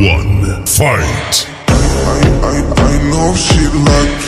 one, fight! I, I, I know she like